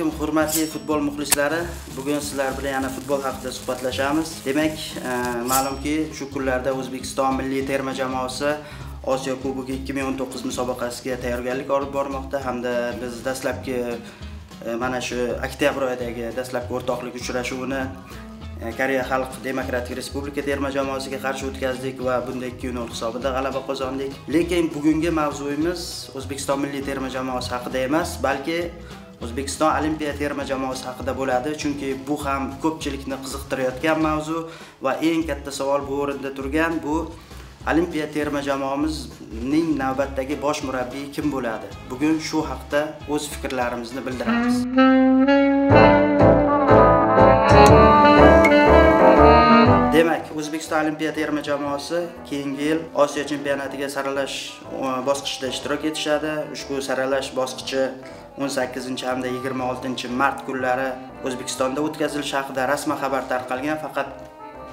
alaykum hurmatli futbol muxlislari. Bugun sizlar bilan yana futbol haqida suhbatlashamiz. Demak e, ma'lumki shu kunlarda o'zbekiston milliy terma jamoasi osiyo kubogi 2019 musobaqasiga tayyorgarlik olib bormoqda. Hamda biz dastlabki e, mana shu oktyabr oyidagi dastlabki o'rtoqlik uchrashuvini e, koreya xalq demokratik respublika terma jamoasiga qarshi o'tkazdik va bunda 2-0 hisobida g'alaba qozondik. Lekin bugungi mavzuyimiz o'zbekiston milliy terma jamoasi haqida emas balki o'zbekiston olimpiya terma jamoasi haqida bo'ladi chunki bu ham ko'pchilikni qiziqtirayotgan mavzu va eng katta savol bu o'rinda turgan. Bu olimpiya terma jamoamizning navbatdagi bosh murabbiyi kim bo'ladi? Bugun shu haqda o'z fikrlarimizni bildiramiz. O'zbekiston olimpiya terma jamoasi keyingi yil osiyo chempionatiga saralash bosqichida ishtirok etishadi. Ushbu saralash bosqichi 18 hamda 26 mart kunlari o'zbekistonda o'tkazilishi haqida rasman xabar tarqalgan. Faqat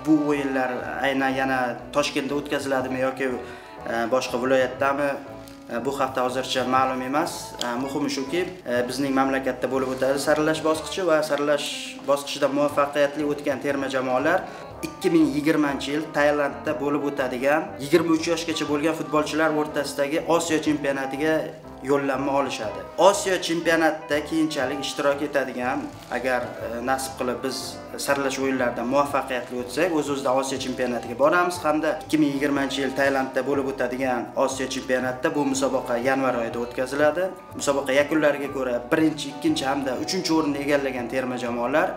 bu o'yinlar aynan yana toshkentda o'tkaziladimi yoki e, boshqa viloyatdami e, bu haqda hozircha ma'lum emas. E, muhimi shuki bizning mamlakatda bo'lib o'tadi saralash bosqichi va saralash bosqichida muvaffaqiyatli o'tgan terma jamoalar 2020 yil Tailandda bo'lib o'tadigan 23 yoshgacha bo'lgan futbolchilar o'rtasidagi Osiyo chempionatiga yo'llanma olishadi. Osiyo chempionatida keyinchalik ishtirok etadigan agar e, nasib qilib biz saralash o'yinlarida muvaffaqiyatli o'tsak, o'z-o'zidan Osiyo chempionatiga boramiz hamda 2020-yil Tailandda bo'lib o'tadigan Osiyo chempionatida bu musobaqa yanvar oyida o'tkaziladi. Musobaqa yakunlariga ko'ra 1-ikkinchi hamda 3-o'rinni egallagan terma jamoalar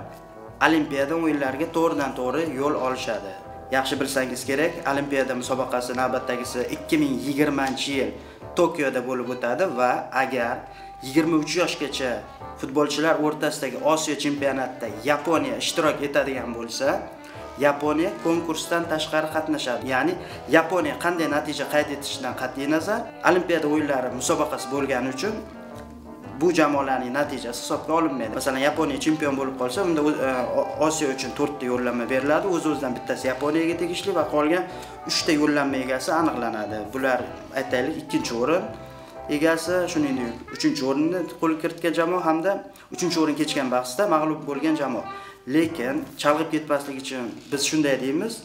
Olimpiada o'yinlariga to'g'ridan to'g'ri yo'l olishadi. Yaxshi bilsangiz kerak, Olimpiada musobaqasi navbatdagisi 2020-yil Tokioda bo'lib o'tadi va agar 23 yoshgacha futbolchilar o'rtasidagi Osiyo chempionatida Yaponiya ishtirok etadigan bo'lsa, Yaponiya konkursdan tashqari qatnashadi. Ya'ni Yaponiya qanday natija qayd etishidan qat'iy nazar, Olimpiada o'yinlari musobaqasi bo'lgani uchun bu jamoalarning natijasi hisobga olinmaydi. Masalan, Yaponiya chempion bo'lib qolsa, unda e, Osiyo uchun 4 ta yo'llanma beriladi. O'z-o'zidan bittasi Yaponiyaga tegishli va qolgan 3 ta yo'llanma egasi aniqlanadi. Bular aytaylik, ikkinchi o'rin egasi, shuningdek, 3-o'rinni qo'lga kiritgan jamoa hamda 3-o'rin kechgan bahsda mag'lub bo'lgan jamoa. Lekin chalg'ib ketmaslik uchun biz shunday deymiz,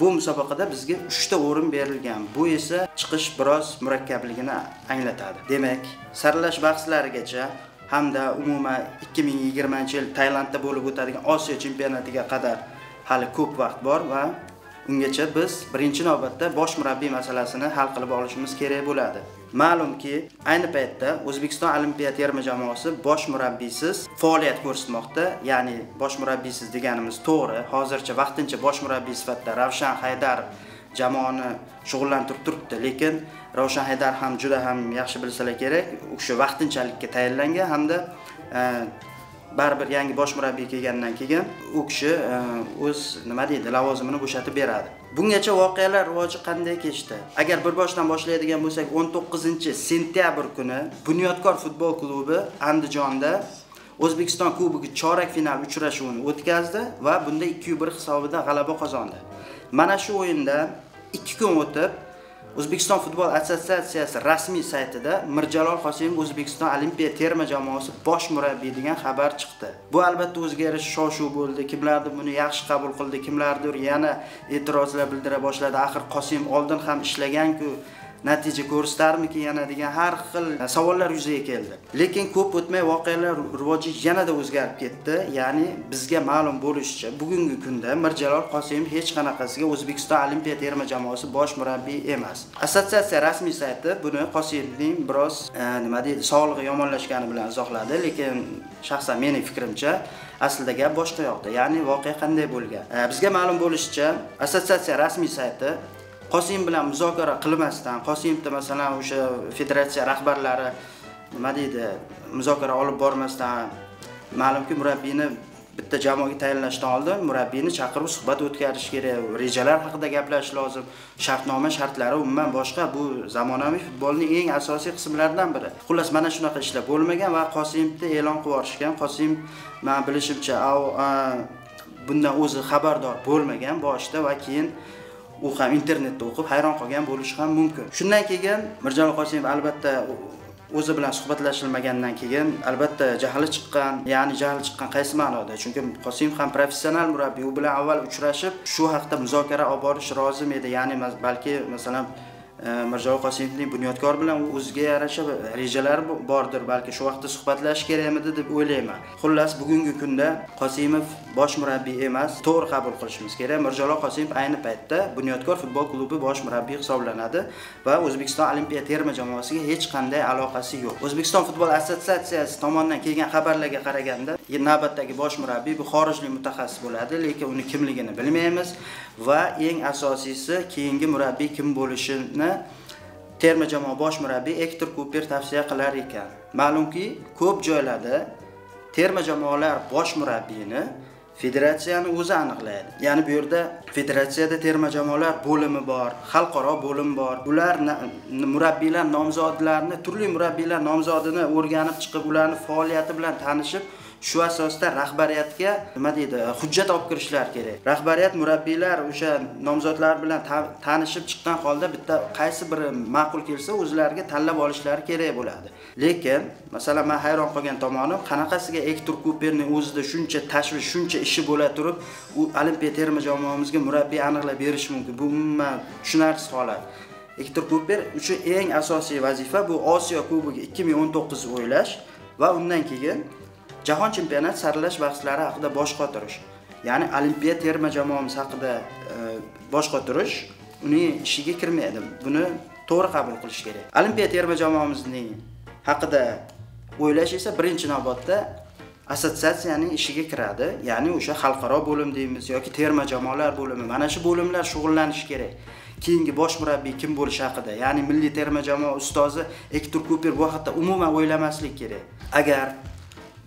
bu musobaqada bizga 3 ta o'rin berilgan. Bu esa chiqish biroz murakkabligini anglatadi. Demak, saralash bahslarigacha hamda umuman 2020-yil Tailandda bo'lib o'tadigan Osiyo chempionatiga qadar hali ko'p vaqt bor va ungacha biz birinchi navbatda bosh murabbiy masalasini hal qilib olishimiz kerak bo'ladi. Ma'lumki, ayni paytda O'zbekiston olimpiya terma jamoasi bosh murabbiysiz faoliyat ko'rsatmoqda. Ya'ni bosh murabbiysiz deganimiz to'g'ri. Hozircha vaqtincha bosh murabbiy sifatida Ravshan Haydar jamoani shug'ullantirib turibdi, lekin Ravshan Haydar ham juda ham yaxshi bilsalar kerak, o'sha vaqtinchalikka tayinlangan hamda e, baribir yangi bosh murabbiy kelgandan keyin u kishi e, o'z nima deydi lavozimini bo'shatib beradi. Bungacha voqealar rivoji qanday kechdi? Agar bir boshdan boshlaydigan bo'lsak 19 sentyabr kuni bunyodkor futbol klubi andijonda o'zbekiston kubogi chorak final uchrashuvini o'tkazdi va bunda 2-1 hisobida g'alaba qozondi. Mana shu o'yinda 2 kun o'tib O'zbekiston futbol assotsiatsiyasi rasmiy saytida Mirjalol Qosimov O'zbekiston olimpiya terma jamoasi bosh murabbiy degan xabar chiqdi. Bu albatta o'zgarish shov-shuv bo'ldi. Kimlardir buni yaxshi qabul qildi, kimlardir yana e'tirozlar bildira boshladi. Axir qosimov oldin ham ishlaganku natija ko'rsatarmikin yana degan har xil e, savollar yuzaga keldi. Lekin ko'p o'tmay voqealar rivoji yanada o'zgarib ketdi. Ya'ni bizga ma'lum bo'lishicha bugungi kunda mirjalol qosimov hech qanaqasiga o'zbekiston olimpiya terma jamoasi bosh murabbiy emas. Assotsiatsiya rasmiy sayti buni qosimovning biroz e, nima deydi sog'lig'i yomonlashgani bilan izohladi. Lekin shaxsan mening fikrimcha aslida gap boshqa yoqda ya'ni voqea qanday bo'lgan? E, bizga ma'lum bo'lishicha assotsiatsiya rasmiy sayti qosimov bilan muzokara qilmasdan qosimovni masalan o'sha federatsiya rahbarlari nima deydi muzokara olib bormasdan ma'lumki murabbiyni bitta jamoaga tayinlashdan oldin murabbiyni chaqirib suhbat o'tkazish kerak. Rejalar haqida gaplashish lozim. Shartnoma shartlari umuman boshqa. Bu zamonaviy futbolning eng asosiy qismlaridan biri. Xullas mana shunaqa ishlar bo'lmagan va qosimovni e'lon qilib yuborishgan qosimov man bilishimcha bundan o'zi xabardor bo'lmagan boshida va keyin u ham internetda o'qib hayron qolgan bo'lishi ham mumkin. Shundan keyin mirjalol qosimov albatta o'zi bilan suhbatlashilmagandan keyin albatta jahli chiqqan ya'ni jahli chiqqan qaysi ma'noda? Chunki qosimov ham professional murabbiy u bilan avval uchrashib shu haqda muzokara olib borish rozim edi. Ya'ni balki masalan mirjalol qosimovning bunyodkor bilan o'ziga yarasha rejalari bordir. Balki shu vaqtda suhbatlashish kerakmidi deb o'ylayman. Xullas bugungi kunda qosimov bosh murabbiy emas to'g'ri qabul qilishimiz kerak. Mirjalol qosimov ayni paytda bunyodkor futbol klubi bosh murabbiy hisoblanadi va o'zbekiston olimpiya terma jamoasiga hech qanday aloqasi yo'q. O'zbekiston futbol assotsiatsiyasi tomonidan kelgan xabarlarga qaraganda navbatdagi bosh murabbiy bu xorijlik mutaxassis bo'ladi lekin uni kimligini bilmaymiz va eng asosiysi keyingi murabbiy kim bo'lishini terma jamoa bosh murabbiy Ektor Kuper tavsiya qilar ekan. Ma'lumki, ko'p joylarda terma jamoalar bosh murabbiyini federatsiyani o'zi aniqlaydi. Ya'ni bu yerda federatsiyada terma jamoalar bo'limi bor, xalqaro bo'lim bor. Ular murabbiylar nomzodlarini, turli murabbiylar nomzodini o'rganib chiqib, ularni faoliyati bilan tanishib, shu asosda rahbariyatga nima deydi e, hujjat olib kirishlar kerak. Rahbariyat murabbiylar o'sha nomzodlar bilan tanishib chiqqan holda bitta qaysi biri ma'qul kelsa o'zlariga tanlab olishlari kerak bo'ladi. Lekin masalan man hayron qolgan tomonim qanaqasiga ektor kuperni o'zida shuncha tashvish shuncha ishi bo'la turib u olimpiya terma jamoamizga murabbiy aniqlab berish mumkin. Bu umuman tushunarsiz holat. Ektor kuper uchun eng asosiy vazifa bu osiyo kubogi 2019 o'ylash va undan keyin jahon chempionat saralash bahslari haqida bosh qotirish ya'ni olimpiya terma jamoamiz haqida e, bosh qotirish uning ishiga kirmaydi. Buni to'g'ri qabul qilish kerak. Olimpiya terma jamoamizning haqida o'ylash esa birinchi navbatda assotsiatsiyaning ishiga kiradi. Ya'ni o'sha xalqaro bo'lim deymiz yoki terma jamoalar bo'limi. Mana shu bo'limlar shug'ullanishi kerak. Keyingi bosh murabbiy kim bo'lishi haqida. Ya'ni milliy terma jamoa ustozi ektor kuper bu haqida umuman o'ylamaslik kerak. Agar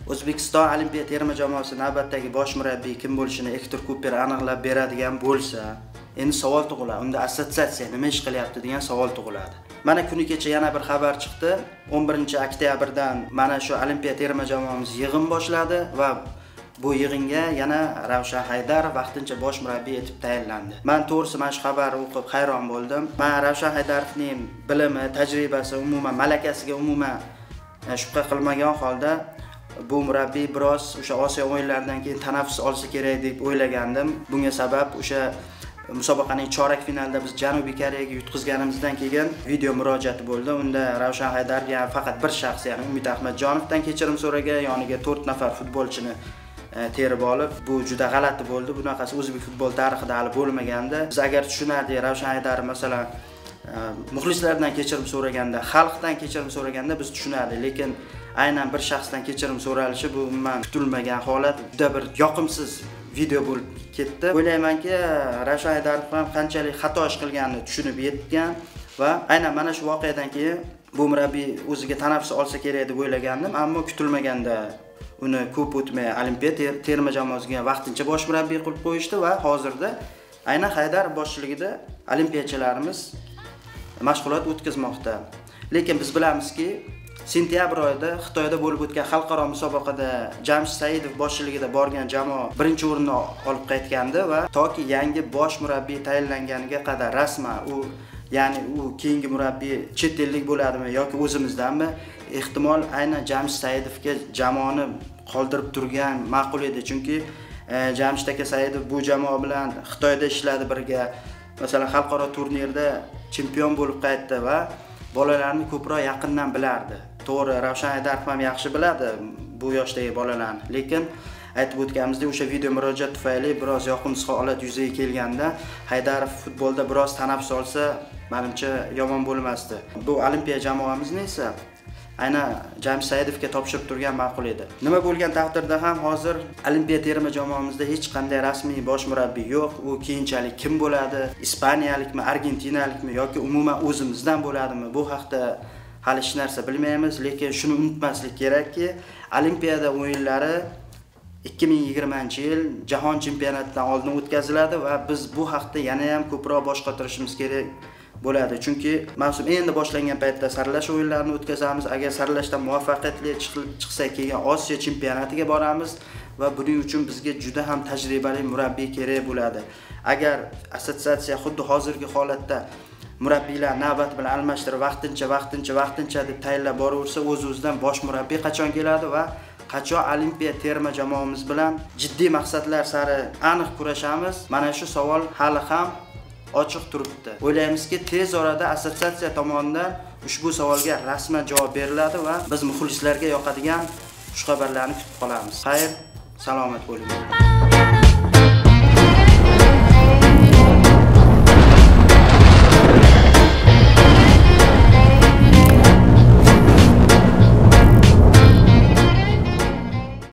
o'zbekiston olimpiya terma jamoasi navbatdagi bosh murabbiy kim bo'lishini ektor kuper aniqlab beradigan bo'lsa endi savol tug'iladi. Unda assotsiatsiya nima ish qilyapti degan savol tug'iladi. Mana kuni kecha yana bir xabar chiqdi. 11 oktyabrdan mana shu olimpiya terma jamoamiz yig'in boshladi va bu yig'inga yana ravshan haydar vaqtincha bosh murabbiy etib tayinlandi. Man to'g'risi mana shu xabarni o'qib hayron bo'ldim. Man ravshan haydarovning bilimi tajribasi umuman malakasiga umuman e, shubha qilmagan holda bu murabbiy biroz o'sha osiyo o'yinlaridan keyin tanaffus olsa kerak deb o'ylagandim. Bunga sabab o'sha musobaqaning chorak finalida biz janubiy koreyaga yutqizganimizdan keyin video murojaati bo'ldi. Unda ravshan haydarov ya'ni faqat bir shaxs ya'ni umid ahmadjonovdan kechirim so'ragan yoniga to'rt nafar futbolchini e, terib olib bu juda g'alati bo'ldi. Bunaqasi o'zbek futbol tarixida hali bo'lmagandi biz agar tushunardik ravshan haydarov masalan Ehm, muxlislardan kechirim so'raganda xalqdan kechirim so'raganda biz tushunadi lekin aynan bir shaxsdan kechirim so'ralishi bu umuman kutilmagan holat. Juda bir yoqimsiz video bo'lib ketdi. O'ylaymanki ravshan haydarov ham qanchalik xato ish qilganini tushunib yetgan va aynan mana shu voqeadan keyin bu murabbiy o'ziga tanaffus olsa kerak deb o'ylagandim ammo kutilmaganda uni ko'p o'tmay olimpiya terma jamoasiga vaqtincha bosh murabbiy qilib qo'yishdi va hozirda aynan haydar boshchiligida olimpiyachilarimiz mashg'ulot o'tkazmoqda. Lekin biz bilamizki sentyabr oyida xitoyda bo'lib o'tgan xalqaro musobaqada jamshid saidov boshchiligida borgan jamoa birinchi o'rinni olib qaytgandi va toki yangi bosh murabbiy tayinlanganiga qadar rasman u ya'ni u keyingi murabbiy chet ellik bo'ladimi yoki o'zimizdanmi ehtimol aynan jamshid saidovga jamoani qoldirib turgan ma'qul edi. Chunki e, jamshid aka saidov bu jamoa bilan xitoyda ishladi birga. Masalan xalqaro turnirda chempion bo'lib qaytdi va bolalarni ko'proq yaqindan bilardi. To'g'ri ravshan haydarov ham yaxshi biladi bu yoshdagi bolalarni lekin aytib o'tganimizdek o'sha video murojaat tufayli biroz yoqimsiz holat yuzaga kelganda haydarov futbolda biroz tanaffus olsa manimcha yomon bo'lmasdi. Bu olimpiya jamoamizni esa aynan jamshid saidovga topshirib turgan ma'qul edi. Nima bo'lgan taqdirda ham hozir olimpiya terma jamoamizda hech qanday rasmiy bosh murabbiy yo'q. U keyinchalik kim bo'ladi? Ispaniyalikmi argentinalikmi yoki umuman o'zimizdan bo'ladimi? Bu haqda hali hech narsa bilmaymiz lekin shuni unutmaslik kerakki olimpiada o'yinlari 2020 yil jahon chempionatidan oldin o'tkaziladi va biz bu haqda yana ham ko'proq bosh qotirishimiz kerak bo'ladi. Chunki mavsum endi boshlangan paytda saralash o'yinlarini o'tkazamiz. Agar saralashdan muvaffaqiyatli chiqsak keyin osiyo chempionatiga boramiz va buning uchun bizga juda ham tajribali murabbiy kerak bo'ladi. Agar assotsiatsiya xuddi hozirgi holatda murabbiylar navbat bilan almashtirib vaqtincha vaqtincha vaqtincha deb tayinlab boraversa o'z o'zidan bosh murabbiy qachon keladi va qachon olimpiya terma jamoamiz bilan jiddiy maqsadlar sari aniq kurashamiz? Mana shu savol hali ham ochiq turibdi. O'ylaymizki tez orada assotsiatsiya tomonidan ushbu savolga rasman javob beriladi va biz muxlislarga yoqadigan xushxabarlarni kutib qolamiz. Xayr salomat bo'ling